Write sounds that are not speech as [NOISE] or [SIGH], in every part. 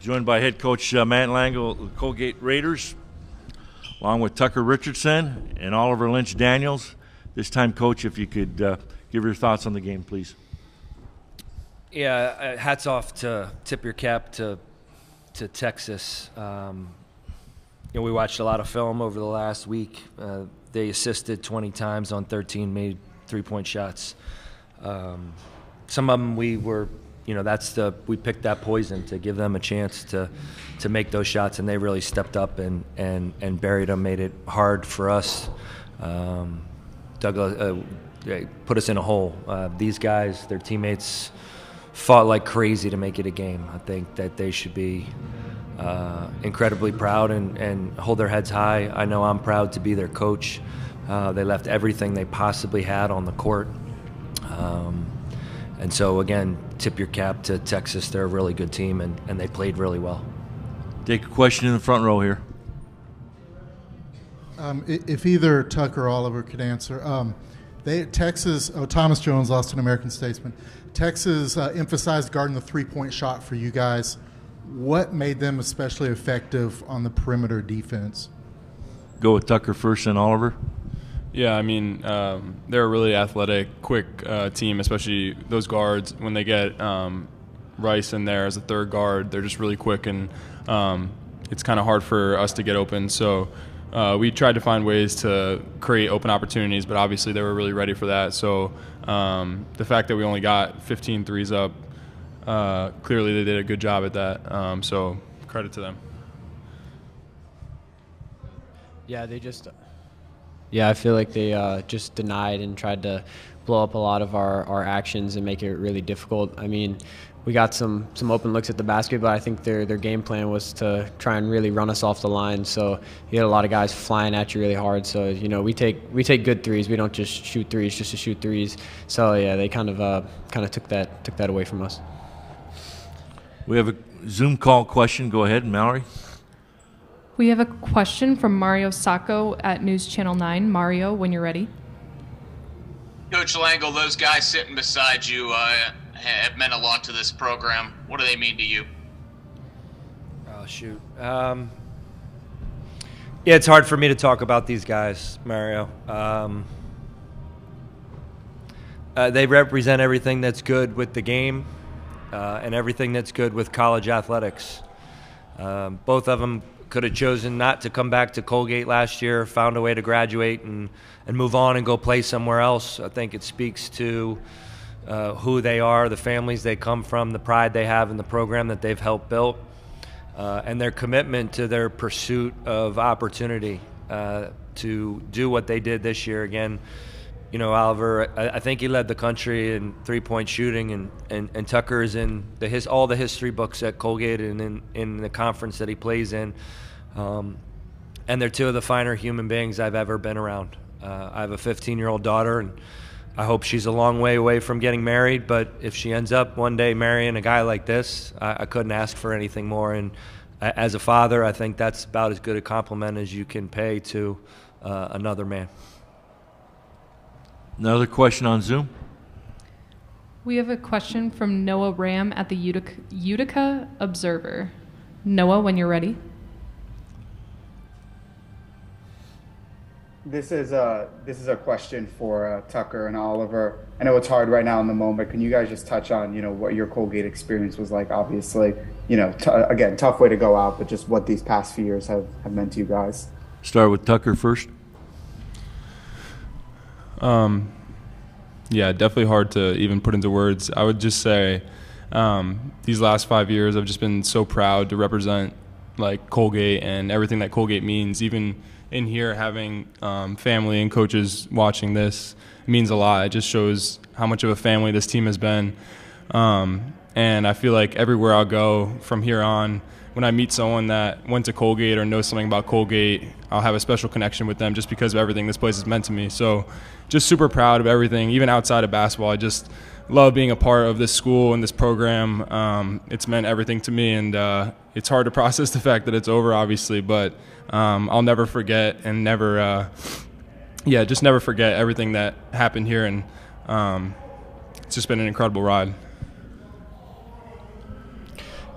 joined by head coach uh, Matt Langel, the Colgate Raiders, along with Tucker Richardson and Oliver Lynch Daniels. This time, coach, if you could uh, give your thoughts on the game, please. Yeah, uh, hats off to tip your cap to to Texas. Um, you know, we watched a lot of film over the last week. Uh, they assisted 20 times on 13 made three point shots. Um, some of them we were, you know, that's the we picked that poison to give them a chance to to make those shots, and they really stepped up and and and buried them, made it hard for us. Um, Douglas uh, put us in a hole. Uh, these guys, their teammates, fought like crazy to make it a game. I think that they should be uh, incredibly proud and, and hold their heads high. I know I'm proud to be their coach. Uh, they left everything they possibly had on the court. Um, and so, again, tip your cap to Texas. They're a really good team, and, and they played really well. Take a question in the front row here. Um, if either Tucker or Oliver could answer, um, they Texas. Oh, Thomas Jones Austin American-Statesman. Texas uh, emphasized guarding the three-point shot for you guys. What made them especially effective on the perimeter defense? Go with Tucker first and Oliver. Yeah, I mean, um, they're a really athletic, quick uh, team, especially those guards. When they get um, Rice in there as a third guard, they're just really quick, and um, it's kind of hard for us to get open. So uh, we tried to find ways to create open opportunities, but obviously they were really ready for that. So um, the fact that we only got 15 threes up, uh, clearly they did a good job at that. Um, so credit to them. Yeah, they just. Yeah, I feel like they uh, just denied and tried to blow up a lot of our, our actions and make it really difficult. I mean, we got some some open looks at the basket, but I think their their game plan was to try and really run us off the line. So you had a lot of guys flying at you really hard. So you know we take we take good threes. We don't just shoot threes just to shoot threes. So yeah, they kind of uh, kind of took that took that away from us. We have a Zoom call question. Go ahead, Mallory. We have a question from Mario Sacco at News Channel 9. Mario, when you're ready. Coach Langel, those guys sitting beside you, uh, have meant a lot to this program. What do they mean to you? Oh shoot. Um, yeah, it's hard for me to talk about these guys, Mario. Um, uh, they represent everything that's good with the game uh, and everything that's good with college athletics. Um, both of them could have chosen not to come back to Colgate last year, found a way to graduate and, and move on and go play somewhere else. I think it speaks to uh, who they are, the families they come from, the pride they have in the program that they've helped build, uh, and their commitment to their pursuit of opportunity uh, to do what they did this year. Again, you know, Oliver, I, I think he led the country in three point shooting, and, and, and Tucker is in the his, all the history books at Colgate and in, in the conference that he plays in. Um, and they're two of the finer human beings I've ever been around. Uh, I have a 15 year old daughter, and I hope she's a long way away from getting married, but if she ends up one day marrying a guy like this, I, I couldn't ask for anything more. And as a father, I think that's about as good a compliment as you can pay to uh, another man. Another question on Zoom? We have a question from Noah Ram at the Utica, Utica Observer. Noah, when you're ready. This is a this is a question for uh, Tucker and Oliver. I know it's hard right now in the moment. Can you guys just touch on you know what your Colgate experience was like? Obviously, you know, t- again, tough way to go out, but just what these past few years have, have meant to you guys. Start with Tucker first. Um, yeah, definitely hard to even put into words. I would just say um, these last five years, I've just been so proud to represent like Colgate and everything that Colgate means. Even in here, having um, family and coaches watching this means a lot. It just shows how much of a family this team has been. Um, and I feel like everywhere I'll go from here on, when I meet someone that went to Colgate or knows something about Colgate, I'll have a special connection with them just because of everything this place has meant to me. So, just super proud of everything, even outside of basketball. I just love being a part of this school and this program. Um, it's meant everything to me, and uh, it's hard to [LAUGHS] process the fact that it's over, obviously, but um, I'll never forget and never, uh, yeah, just never forget everything that happened here, and um, it's just been an incredible ride.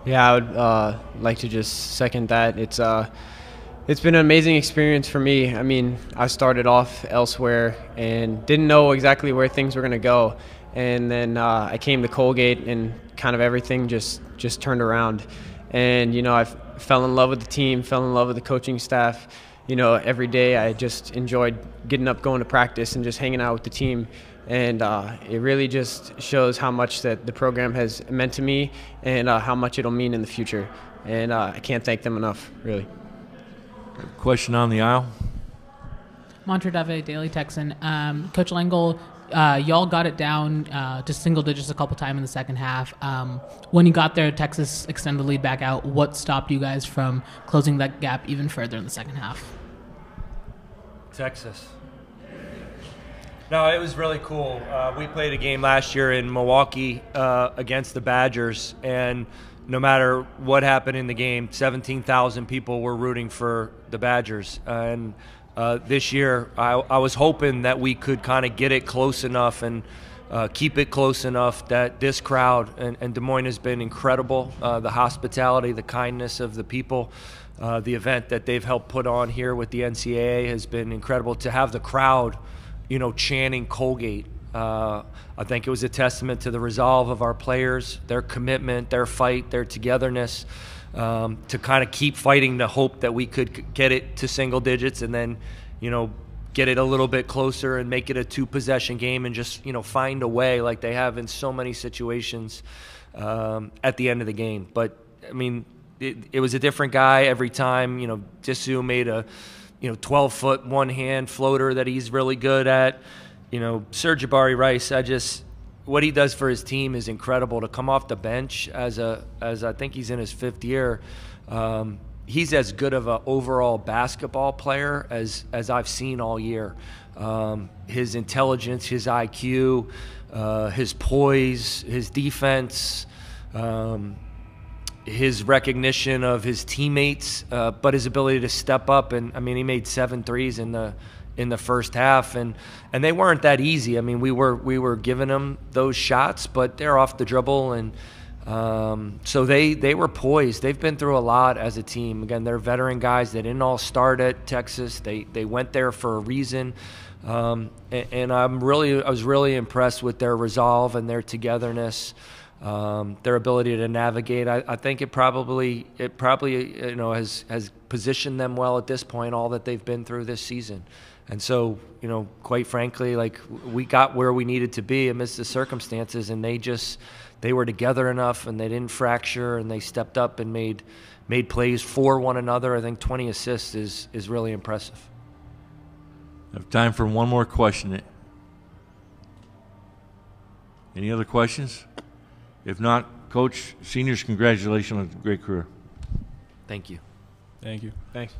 Yeah, I would uh, like to just second that. It's uh, it's been an amazing experience for me. I mean, I started off elsewhere and didn't know exactly where things were going to go, and then uh, I came to Colgate, and kind of everything just just turned around. And you know, I fell in love with the team, fell in love with the coaching staff. You know, every day I just enjoyed getting up, going to practice, and just hanging out with the team and uh, it really just shows how much that the program has meant to me and uh, how much it'll mean in the future. And uh, I can't thank them enough, really. Question on the aisle. Montredave Daily Texan. Um, Coach Langel, uh, y'all got it down uh, to single digits a couple times in the second half. Um, when you got there, Texas extended the lead back out. What stopped you guys from closing that gap even further in the second half? Texas. No, it was really cool. Uh, we played a game last year in Milwaukee uh, against the Badgers, and no matter what happened in the game, 17,000 people were rooting for the Badgers. and uh, this year, I, I, was hoping that we could kind of get it close enough and uh, keep it close enough that this crowd and, and Des Moines has been incredible. Uh, the hospitality, the kindness of the people. Uh, the event that they've helped put on here with the NCAA has been incredible. To have the crowd you know, chanting Colgate. Uh, I think it was a testament to the resolve of our players, their commitment, their fight, their togetherness um, to kind of keep fighting to hope that we could get it to single digits and then, you know, get it a little bit closer and make it a two possession game and just, you know, find a way like they have in so many situations um, at the end of the game. But, I mean, it, it was a different guy every time. You know, Disu made a you know, 12 foot one hand floater that he's really good at. You know, Sir'Jabari Rice, I just what he does for his team is incredible. To come off the bench as a as I think he's in his fifth year, um, he's as good of an overall basketball player as as I've seen all year. Um, his intelligence, his IQ, uh, his poise, his defense. Um, his recognition of his teammates, uh, but his ability to step up. And I mean, he made seven threes in the in the first half, and and they weren't that easy. I mean, we were we were giving them those shots, but they're off the dribble, and um, so they they were poised. They've been through a lot as a team. Again, they're veteran guys. They didn't all start at Texas. They they went there for a reason. Um, and, and I'm really I was really impressed with their resolve and their togetherness um, their ability to navigate. I, I, think it probably it probably you know has has positioned them well at this point. All that they've been through this season, and so you know, quite frankly, like we got where we needed to be amidst the circumstances, and they just they were together enough, and they didn't fracture, and they stepped up and made made plays for one another. I think 20 assists is is really impressive. I have time for one more question. Any other questions? If not, Coach, seniors, congratulations on a great career. Thank you. Thank you. Thanks.